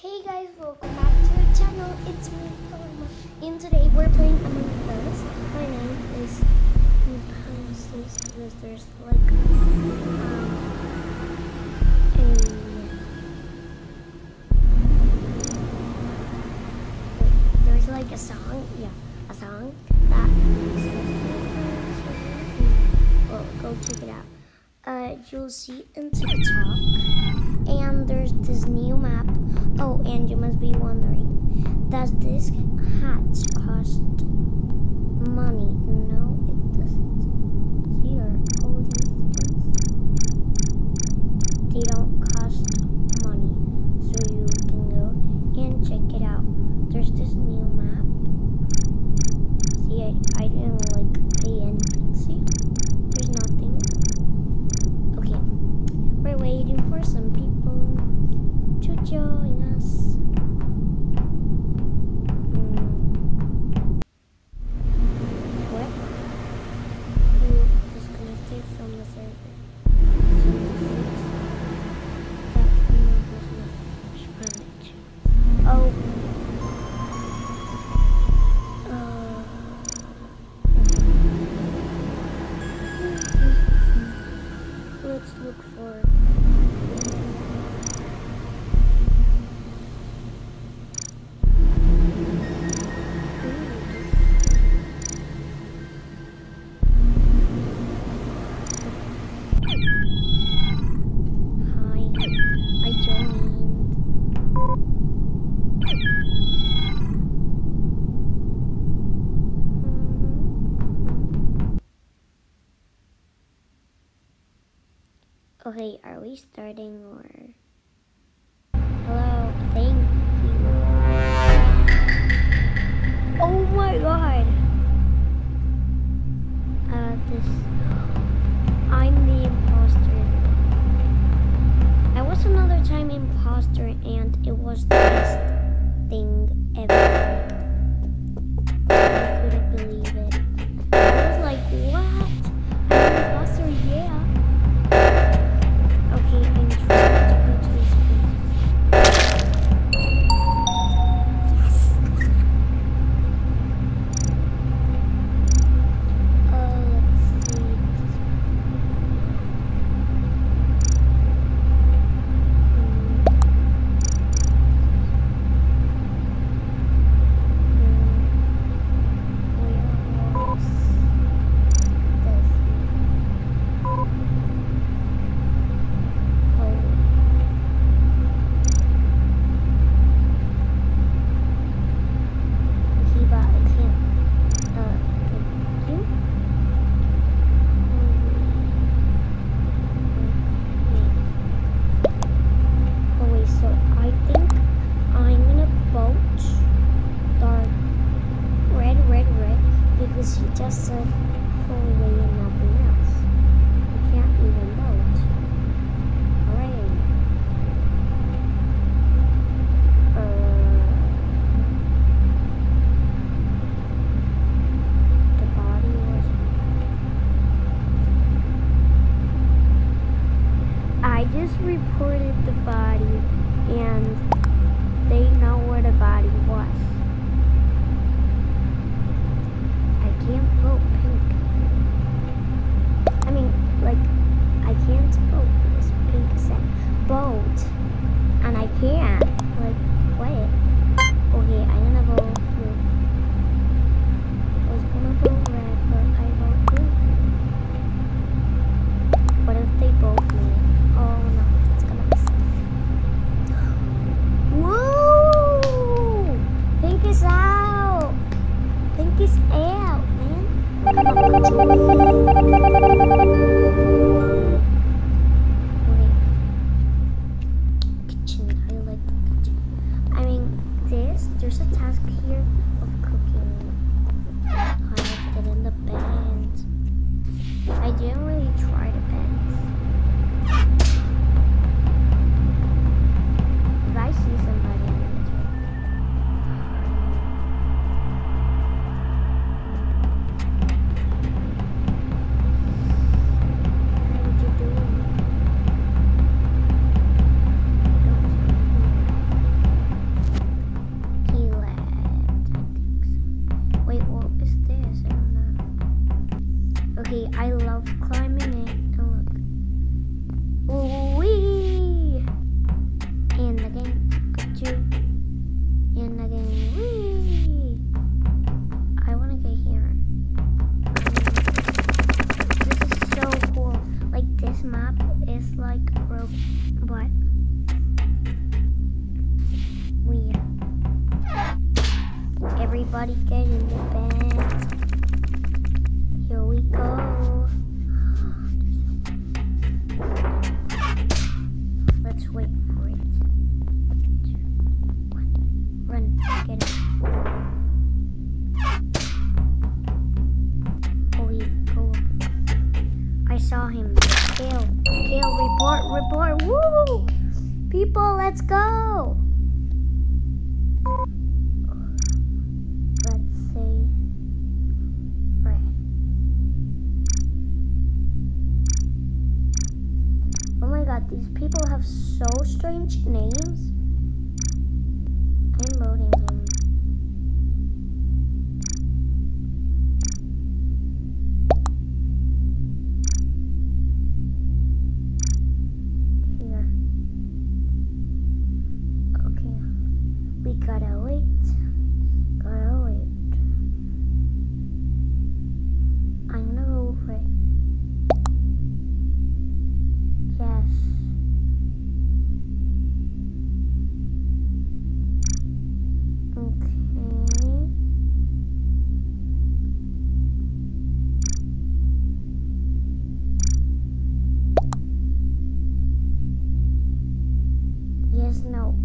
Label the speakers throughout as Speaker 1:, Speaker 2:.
Speaker 1: Hey guys, welcome back to the channel. It's me, Paloma. And today we're playing Among Us. My name is because there's like um, a there's like a song, yeah, a song that well, go check it out. Uh, you'll see into the top and there's this new map. Oh, and you must be wondering, does this hat cost server. Okay, are we starting or? Hello, I mean, this, there's a task here of cooking. I didn't really try Everybody get in the bed. Here we go. Let's wait for it. Two, one. Run. Get it. Oh, he's cool. I saw him. Kill, kill, report, report. Woo! People, let's go. Have so strange names.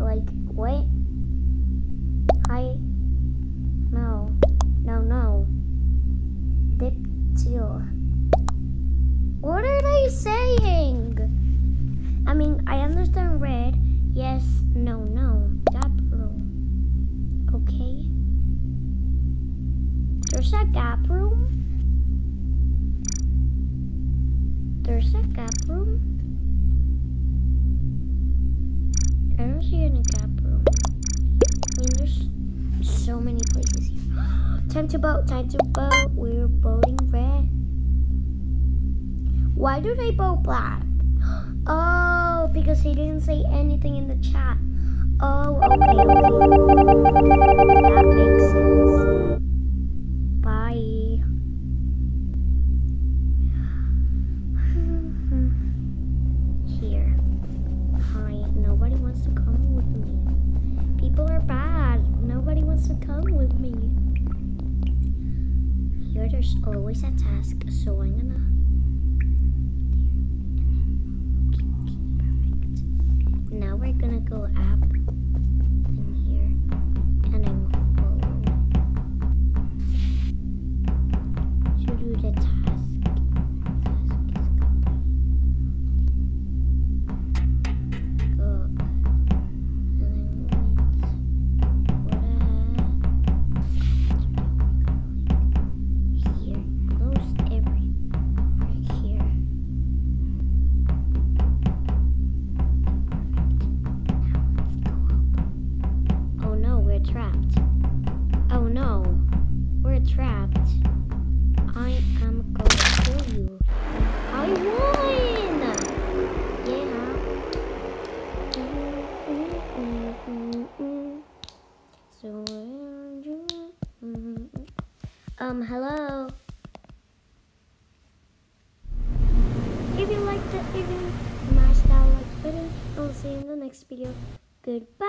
Speaker 1: Like, what? I, no, no, no. Dip till. What are they saying? I mean, I understand red. Yes, no, no. Gap room. Okay. There's a gap room. There's a gap room. I don't see any gap room. I mean, there's so many places here. time to boat, time to boat. We're boating red. Why do they boat black? Oh, because he didn't say anything in the chat. Oh, okay, okay. That makes sense. Always task, so I'm gonna. Now we're gonna go up trapped. I am going to kill you. I won! Yeah. Um, hello. If you liked the video, smash that like button. I'll see you in the next video. Goodbye.